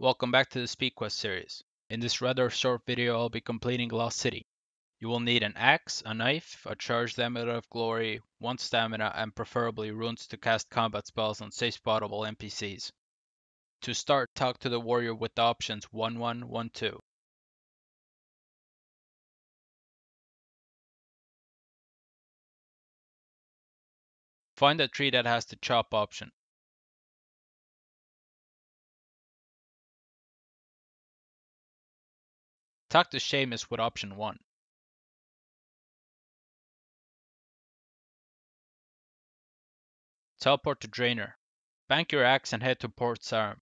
Welcome back to the SpeedQuest series. In this rather short video I'll be completing Lost City. You will need an axe, a knife, a charged amulet of glory, one stamina and preferably runes to cast combat spells on safe spottable NPCs. To start, talk to the warrior with the options 1112. Find a tree that has the chop option. Talk to Shamus with option 1. Teleport to Draynor. Bank your axe and head to Port Sarim.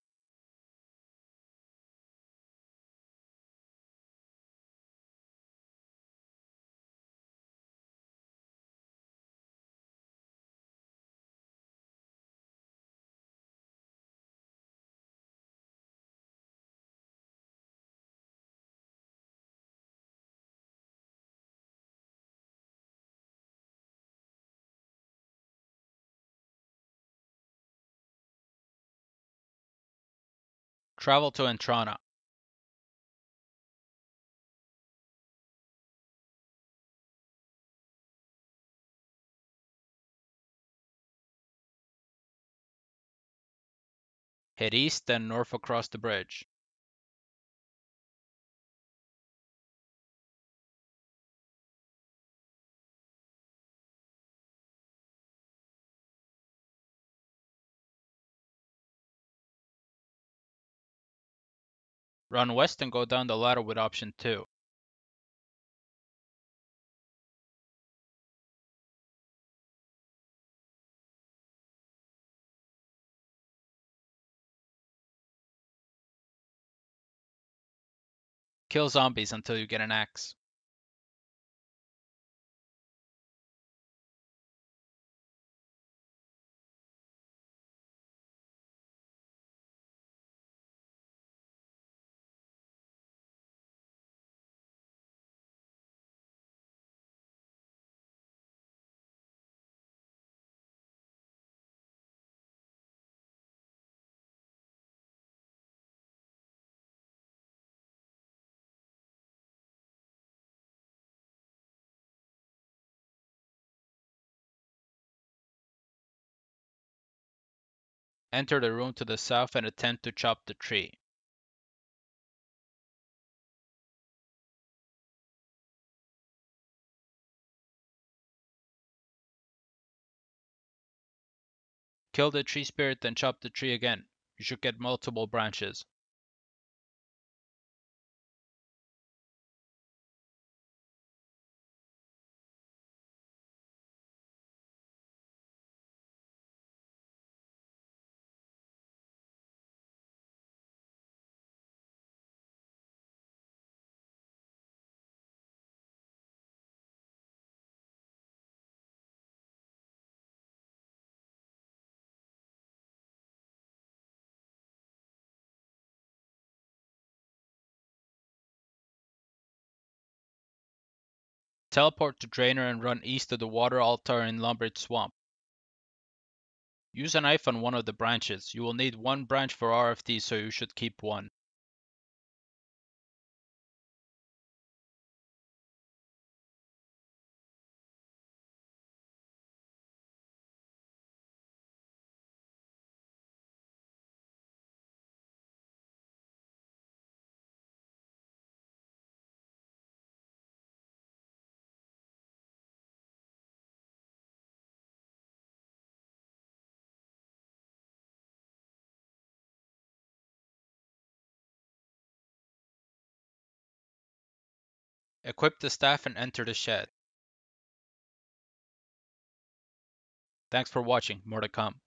Travel to Entrana. Head east then north across the bridge. Run west and go down the ladder with option 2. Kill zombies until you get an axe. Enter the room to the south and attempt to chop the tree. Kill the tree spirit then chop the tree again. You should get multiple branches. Teleport to Draynor and run east to the water altar in Lumbridge Swamp. Use a knife on one of the branches. You will need one branch for RFD, so you should keep one. Equip the staff and enter the shed. Thanks for watching, more to come.